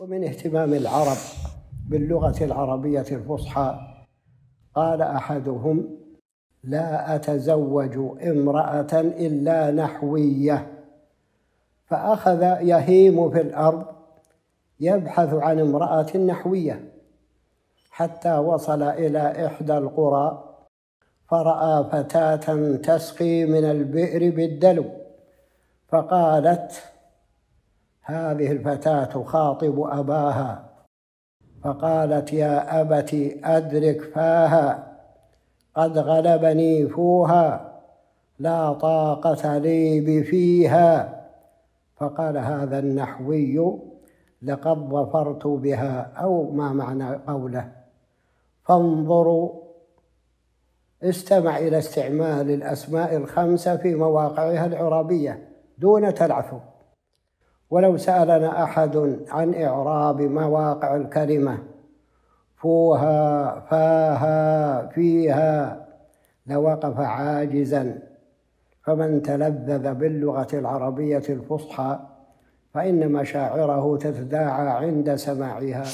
ومن اهتمام العرب باللغة العربية الفصحى قال أحدهم لا أتزوج امرأة إلا نحوية. فأخذ يهيم في الأرض يبحث عن امرأة نحوية حتى وصل إلى إحدى القرى فرأى فتاة تسقي من البئر بالدلو فقالت هذه الفتاة تخاطب أباها. فقالت يا أبت أدرك فاها. قد غلبني فوها. لا طاقة لي بفيها. فقال هذا النحوي لقد ظفرت بها. أو ما معنى قوله؟ فانظروا. استمع إلى استعمال الأسماء الخمسة في مواقعها العربية دون تلعثم ولو سألنا أحد عن إعراب مواقع الكلمة فوها فاها فيها لوقف عاجزا. فمن تلذذ باللغة العربية الفصحى فإن مشاعره تتداعى عند سماعها.